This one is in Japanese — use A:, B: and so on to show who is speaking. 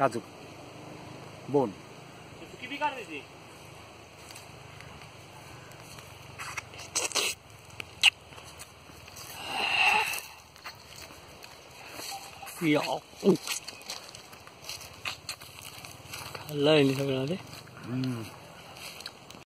A: কাজু বোন
B: Ja. Oh. Kalla ini sebenarnya.
A: Hmm.